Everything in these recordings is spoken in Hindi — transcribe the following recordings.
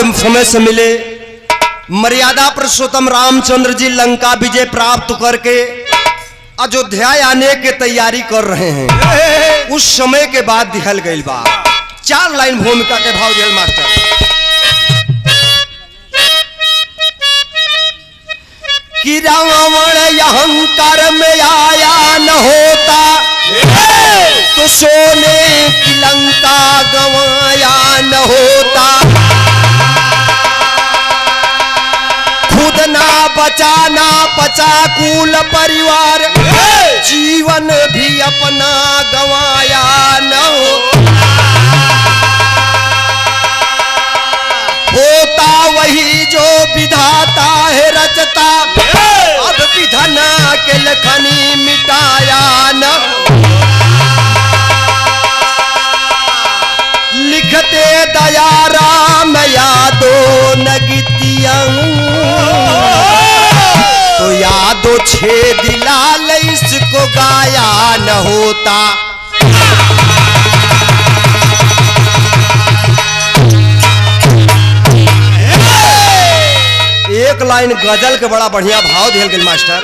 से समय से मिले, मर्यादा पुरुषोत्तम रामचंद्र जी लंका विजय प्राप्त करके अयोध्या आने के तैयारी कर रहे हैं। उस समय के बाद दिहल गई बा। चार लाइन भूमिका के भाव दिहल मास्टर। कि रावण अहंकार में आया न होता तो सोने की लंका गवाया न होता। खुद ना बचाना बचा कुल परिवार। जीवन भी अपना गवाया न हो। होता वही जो विधाता है रचता। अब विधना के लखनी मिटाया न लिखते दया होता। एक लाइन गज़ल के बड़ा बढ़िया भाव दिल गेल, मास्टर।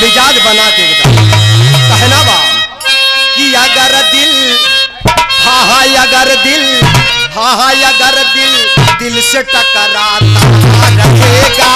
मिजाज बना के कहना बा कि अगर दिल, हा हा, अगर दिल, हा हा, अगर दिल दिल से टकराता रहेगा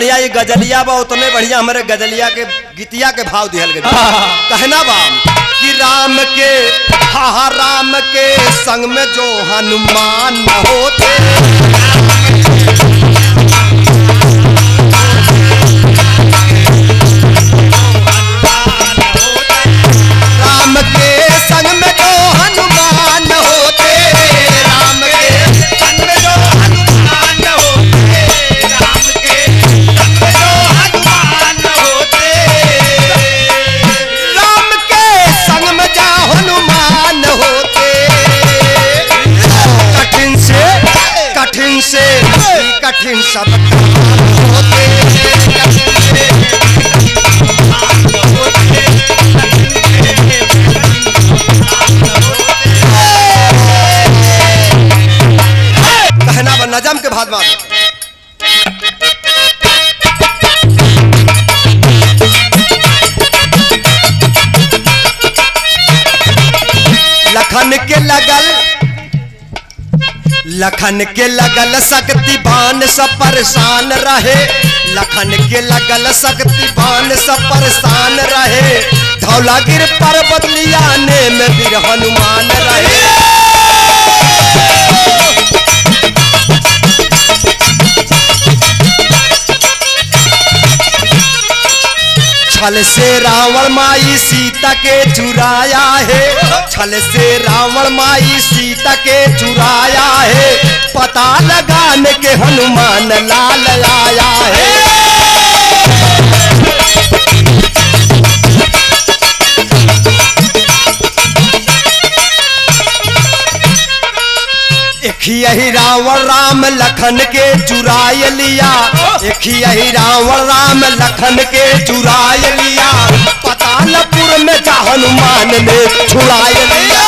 बढ़िया, ये गजलिया बा, उतने बढ़िया हमारे गजलिया के, गीतिया के भाव दिहल गए कहना बा कि राम के हा, राम के संग में जो हनुमान होते। कठिन कहना नजम के भाद मार लखन के लगल लखन के लगल शक्तिवान सब परेशान रहे। लखन के लगल शक्तिवान सब परेशान रहे। धौलागिर पर्वत लियाने में वीर हनुमान रहे। छल से रावण माई सीता के चुराया है। छल से रावण माई सीता के चुराया है। पता लगाने के हनुमान लाल आया है। यही रावण राम लखन के चुराय लिया। एक यही रावण राम लखन के चुराय लिया। पतालपुर में जा हनुमान ने छुड़ाय लिया।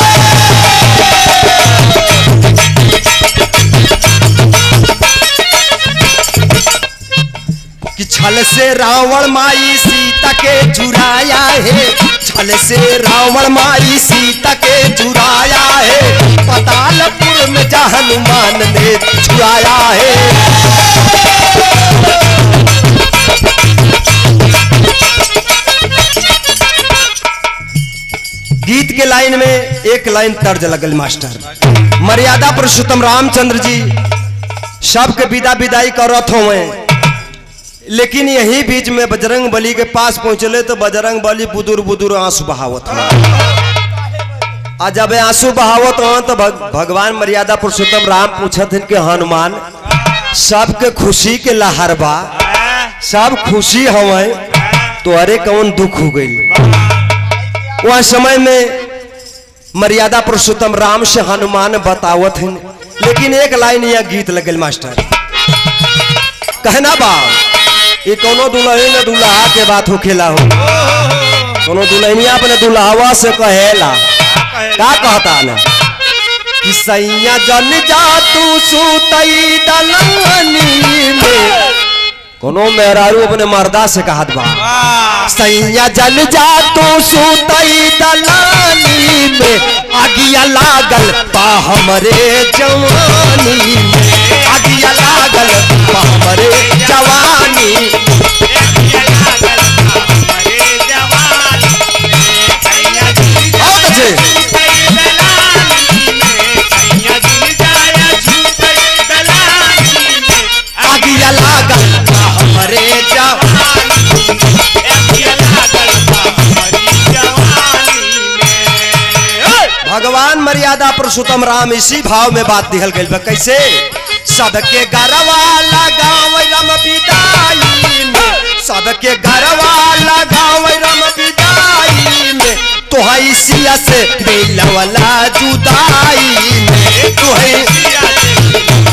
कि छल से रावण माई सीता के चुराया है। छल से रावण माई सीता के चुराया है। पतालपुर हनुमान ने छुआया है। गीत के लाइन में एक लाइन तर्ज लगल मास्टर। मर्यादा पुरुषोत्तम रामचंद्र जी, सबके विदा विदाई करत हुए लेकिन यही बीच में बजरंग बली के पास पहुंचले तो बजरंग बली बुदुर बुदुर आँसू बहावत हुआ आ जब आँसू बहावत हो तो भग, भगवान मर्यादा पुरुषोत्तम राम पूछत कि हनुमान सबके खुशी के लहर बा सब खुशी हवे तो अरे कौन दुख हो गई वह समय में मर्यादा पुरुषोत्तम राम से हनुमान बतावत हैं लेकिन एक लाइन यह गीत लगल मास्टर। कहना बा ये कोनो दुल्हन ने दुल्हा के बात हो खेला हो। कोनो दुल्हनिया अपने दुल्हावा से कहेला। का कहता ना? कि सैया जन जा तू सुतई दलनी में। कोनो मेहरारू अपने मर्दा से कहत बा। सैया जन जा तू सुतई दलानी में। आगिया लागल बा हमरे जवानी में। आगिया लागल बा हमरे जवानी भगवान मर्यादा पुरुषोत्तम राम इसी भाव में बात दिखल गई कैसे? सबके गरवा लगाव रम विदाई सबके गरवा लगाव रम विदाई में। सिया से मिलवला जुदाई में। बहुत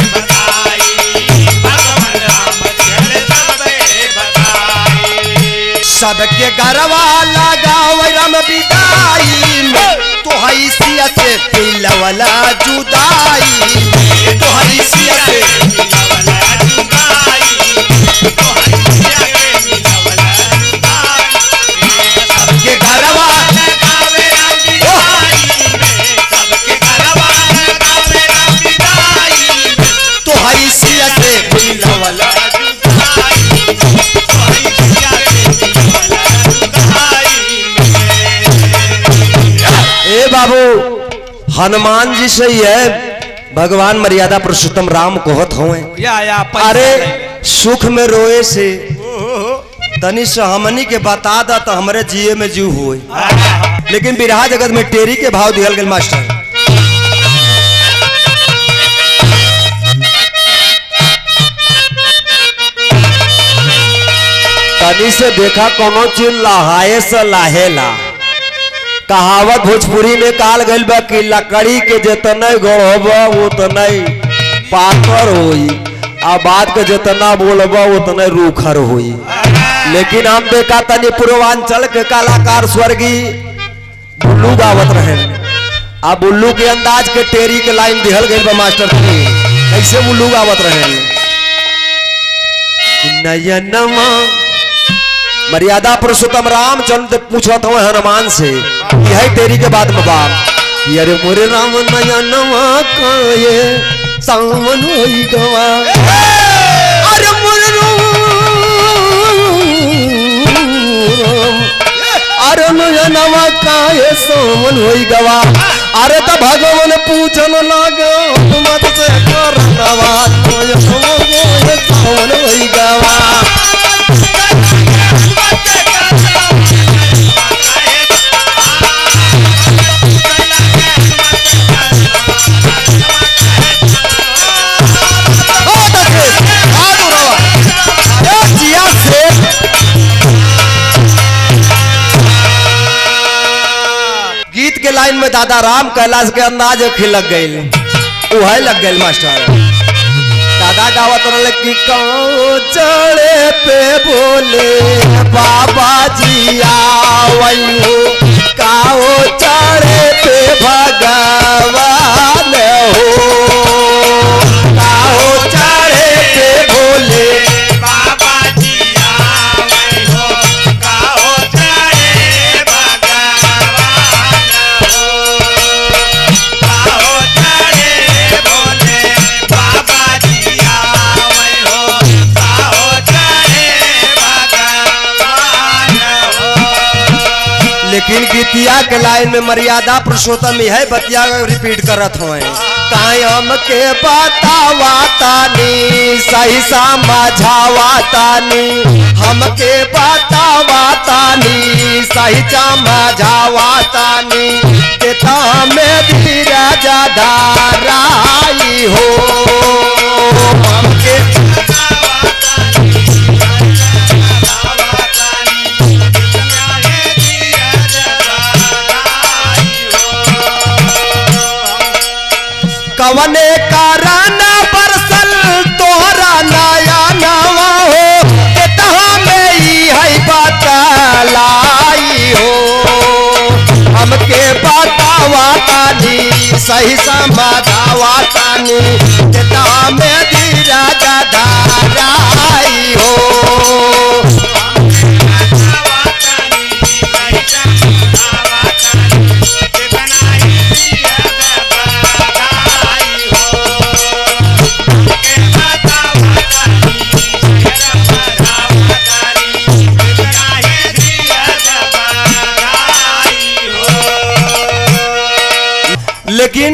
गरवा लगाव रम विदाई में। तो सिया से पिलवला जुदाई में। तो हैसिया से सबके हनुमान जी से ही। है भगवान मर्यादा पुरुषोत्तम राम कहत या अरे सुख में रोए से। तनी से हमनी के बता दा तो हमरे जिए में जीव हुए। लेकिन बिरहा जगत में टेरी के भाव दिहल गए मास्टर। तनी से देखा कोनो चीज़ लहाए से लाहेला। कहावत भोजपुरी में काल गइल बा कि लकड़ी के जितना गढ़ब उतना पाथर आ बात के जितना बोलब उतना रूखर होई। लेकिन हम देखा तनी पूर्वांचल के कलाकार स्वर्गीय बुल्लू गावत रहे आ बुल्लू के अंदाज के टेरी के लाइन दिहल बा मास्टर जी। कैसे बुल्लू गावत रहे नयनमा मर्यादा पुरुषोत्तम रामचंद्र पूछत हुए हनुमान से यही तेरी के बाद में बाप। कि अरे मोरे राम नयनमा काये सावन होई गवा। अरे मोरे अरे नयनमा काये सावन होई गवा। अरे तो भगवान पूछन लागे मत से करनवा नयनमा काये सावन होई गवा। में दादा राम कैलाश के अंदाज खिलक गई वह लग गए मास्टर। दादा गावत रहे कि कौ चढ़े पे बोले, बाबा जी आओ काओ चढ़े पे भगवान हो? में मर्यादा पुरुषोत्तम यह बतिया रिपीट करत हुए। कायम के बतावा तानी सही समझावा तानी हमके बतावा तानी सही समझावा तानी तेता में धीरज धाराई हो, हमके सही समाधावा तानी में धीरा धाराई हो। लेकिन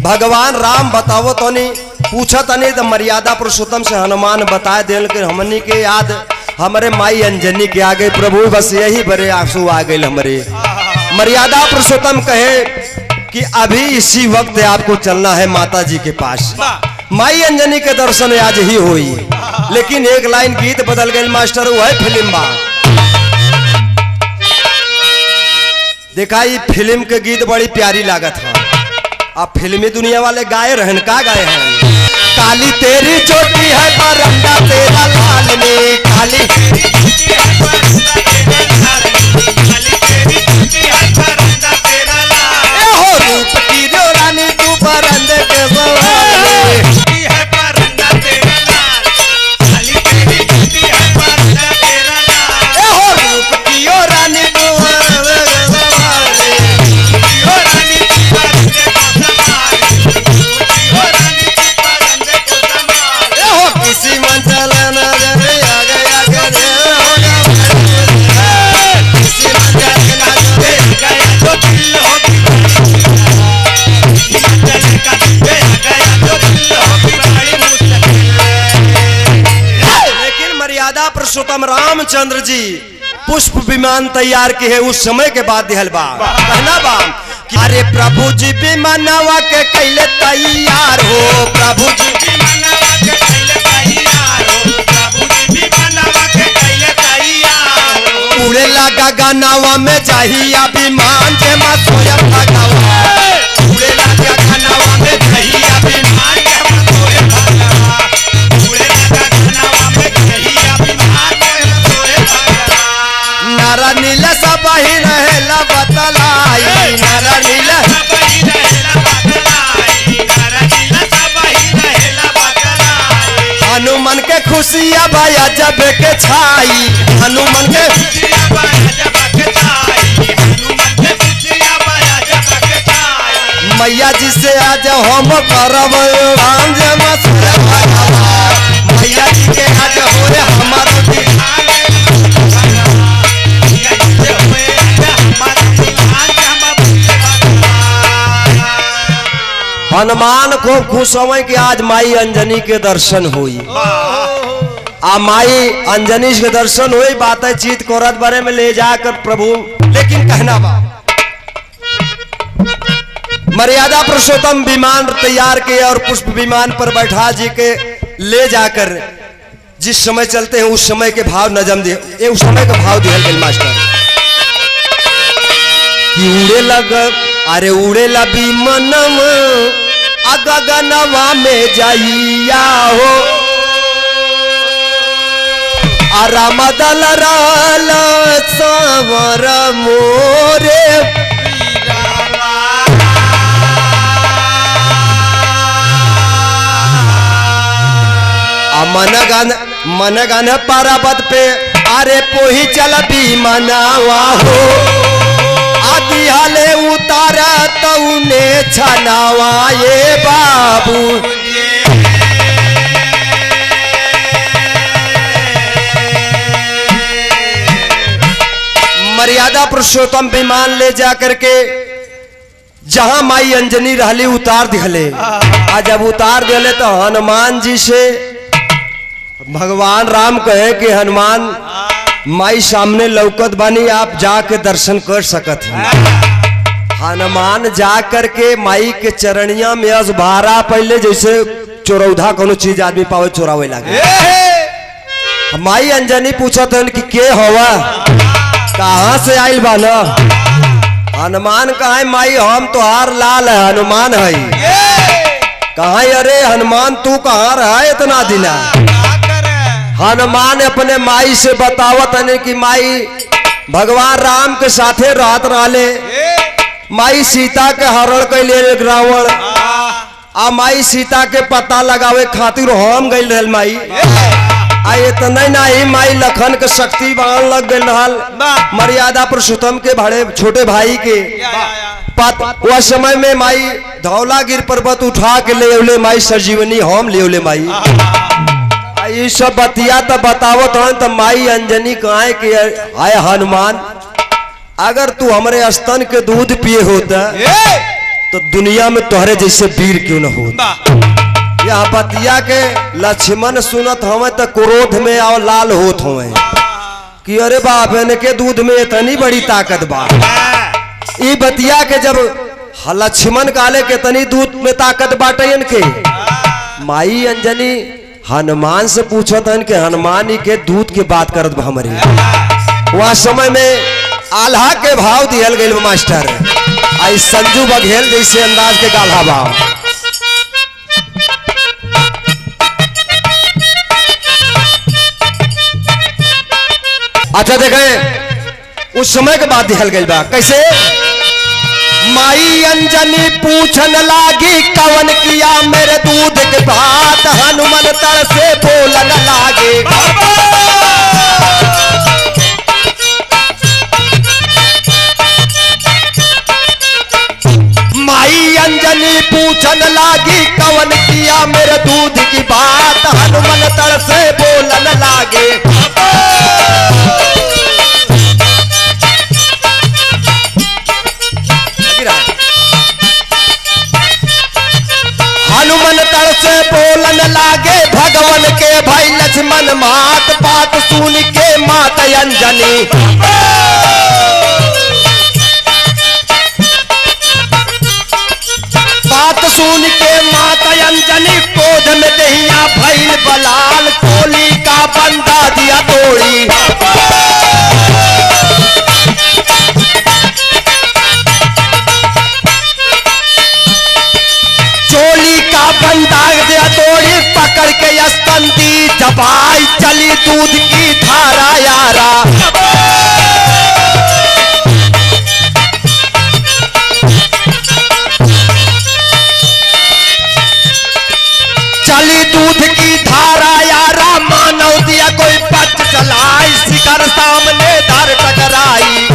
भगवान राम बतावो तो नहीं। पूछा तनी तो मर्यादा पुरुषोत्तम से हनुमान बता कि हमनी के याद, हमारे माई अंजनी के आगे प्रभु, बस यही बड़े आँसू आ गए हमारे। मर्यादा पुरुषोत्तम कहे कि अभी इसी वक्त आपको चलना है माता जी के पास। माई अंजनी के दर्शन आज ही हुई। लेकिन एक लाइन गीत बदल गए मास्टर, वो है फ़िल्म बा। देखा, ये फ़िल्म के गीत बड़ी प्यारी लागत है। अब फिल्मी दुनिया वाले गाए रहन का गाए हैं। काली तेरी चोटी है बरंडा तेरा लाल में, काली रामचंद्र जी, पुष्प विमान तैयार की है उस समय के बाद दिहल बा कहना बा अरे प्रभु जी विमानवा के कैले तैयार हो, प्रभु जी उड़े लगा गनावा में चाहिए विमान के मसोया भगवान उड़े लगा गनावा में चाहिए विमान खुशिया भैया जब के छाई। हनुमान के मैया जी से आज हम करब राम जय मैया जी के आज होए हमार भी हनुमान को खुश होवे कि आज माई अंजनी के दर्शन हुई। आ माई अंजनी के दर्शन हुई, बात है चीत कोरत बारे में ले जाकर प्रभु। लेकिन कहना बा, मर्यादा पुरुषोत्तम विमान तैयार किए और पुष्प विमान पर बैठा जी के ले जाकर, जिस समय चलते हैं उस समय के भाव नजम दिए, ये उस समय का भाव दिया मास्टर। कि उड़े लग अरे उड़ेला विमनम अगगनवा में जाइया हो। अरमदल राल सवर मोरे। आ मन गन मन गन पर्वत पे अरे पोही चल मनावा हो। आदि हले उतार तौने छनावा ये बाबू। मर्यादा पुरुषोत्तम विमान ले जा करके जहाँ माई अंजनी रहली उतार दिहले। आ जब उतार दिले तो हनुमान जी से भगवान राम कहे कि हनुमान माई सामने लौकत बानी आप जाके दर्शन कर सकत हैं। हनुमान जा करके माई के चरणिया में अजबारा पहले जैसे चोरौधा कोनो चीज़ आदमी पावे चोरावे लागे। माई अंजनी पूछत कि के हवा? कहाँ से आइल बा न हनुमान कहा माई, हम तोहार लाल है, हनुमान है। कहा अरे, हनुमान, तू कहाँ रहा इतना दिना? हनुमान अपने माई से बतावत कि माई, भगवान राम के साथे रहत रहले। माई सीता के हरण के कैले रावण आ माई सीता के पता लगावे खातिर हम रहल माई। आ इतना नहीं माई लखन के शक्ति बाण लग रहल। मर्यादा पुरुषोत्तम के भाड़े छोटे भाई के। पत वह समय में माई धौलागिर पर्वत उठा के ले अवले माई संजीवनी हम ले अवले माई। ये सब बतिया तो बतावत हन तो माई अंजनी कहे कि आय हनुमान अगर तू हमरे स्तन के दूध पिए होता तो दुनिया में तोहरे जैसे वीर क्यों न होता? यह बतिया के लक्ष्मण सुनत हमें तो क्रोध में और लाल होत हमें कि अरे बाप, इनके दूध में इतनी बड़ी ताकत बा। बतिया के जब लक्ष्मण काले के तनी दूध में ताकत बाटे इनके। माई अंजनी, हनुमान से पूछत हन कि हनुमान के दूध के बात करत हमरे। वह समय में आल्हा के भाव गइल मास्टर। आई संजू बघेल जैसे अंदाज के गाल्हा भाव अच्छा देखें। उस समय के बाद दिखल गई बा कैसे? माई अंजनी पूछन लागी, कवन किया मेरे दूध के बात हनुमान तर से बोलन लागे। माई अंजनी पूछन लागी, कवन किया मेरे दूध की बात? हनुमान तर से बोलन लागे। हनुमान तड़ से बोलन लागे, भगवन के भाई लक्ष्मण मात बात सुन के मात अंजनी। बात सुन के मात अंजनी क्रोध में दहिया भैल बलाल कोली का बंदा दिया तोड़ी चोली का बंदा दिया तोड़ी पकड़ के स्तन दी दबाई चली दूध की धारा यारा। चली दूध की धारा यारा मानव दिया कोई पट चलाई। शिखर सामने धर टकराई।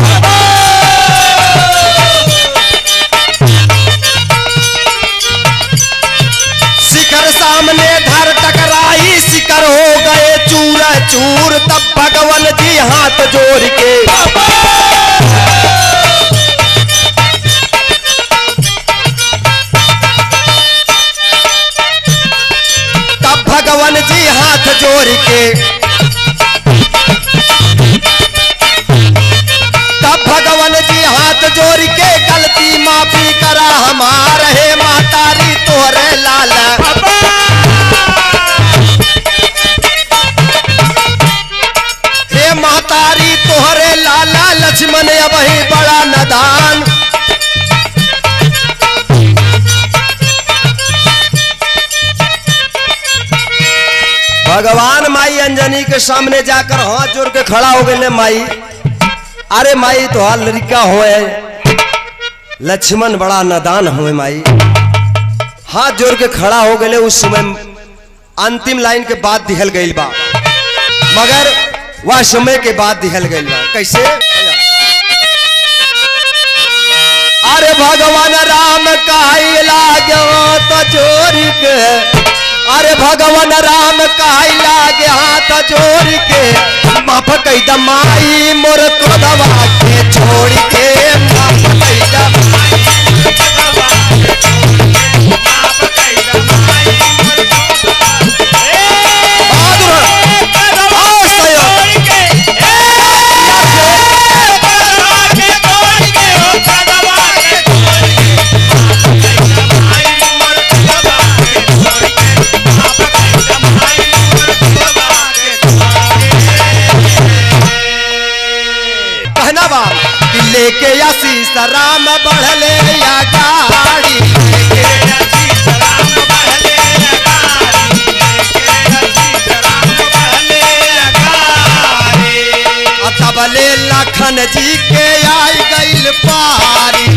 शिखर सामने धर टकराई। शिखर हो गए चूर चूर, तब भगवान जी हाथ जोड़ के। जोड़ के। तब भगवान जी हाथ जोड़ के गलती माफ़ी करा। के सामने जाकर हाथ जोड़ के खड़ा हो गए माई। अरे माई तो हाल लड़का होए। लक्ष्मण बड़ा नदान हुए, माई। हाथ जोड़ के खड़ा हो गए उस समय अंतिम लाइन के बाद दिहल गई बा। मगर वह समय के बाद दिहल गई बा। कैसे? अरे भगवान, राम लागे हाथ जोड़ के अरे भगवान राम काई लागे हाथ जोड़ के माफ़ कई दमाई मोर तो दवा के छोड़ के माफ़ कई दमाई लखन जी के आई गई पारी।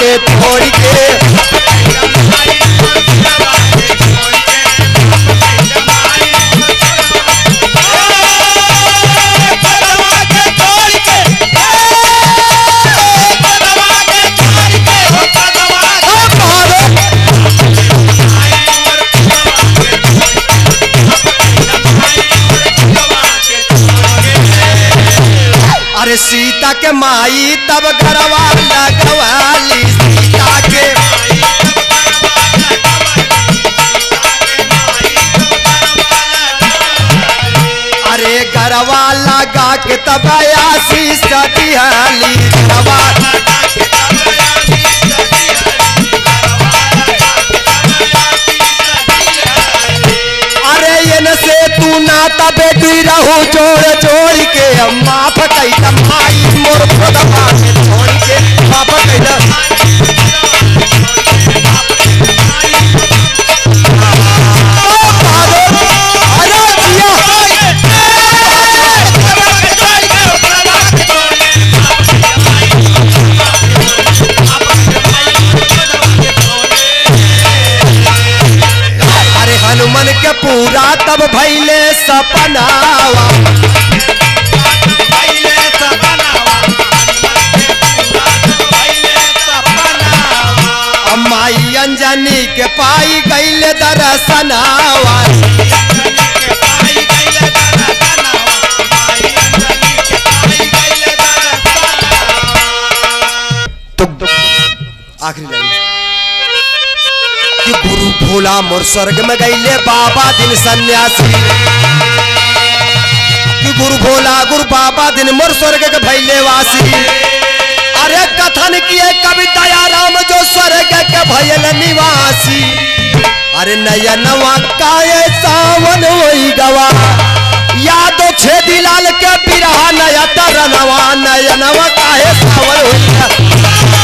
के छोड़ के। अरे सीता के माई तब घरवा लगवाली के तब आशीष दिहाली अरे ये न से तू नाता बेटी रहू, जोड़ जोड़ के माफ़ कई माई मोर खुदवा छोड़ के माफ़ कई भैले भोला मोर स्वर्ग में गईले बाबा दिन सन्यासी। कि गुरु भोला, गुरु बाबा दिन मोर स्वर्ग के भैले वासी। अरे कथन किए कवि दया राम जो स्वर्ग के भयल निवासी। अरे नयनवा काये सावन वही गवा। यादो छेदी लाल के बिरहा नया तरनवा नयनवा काहे सावन होई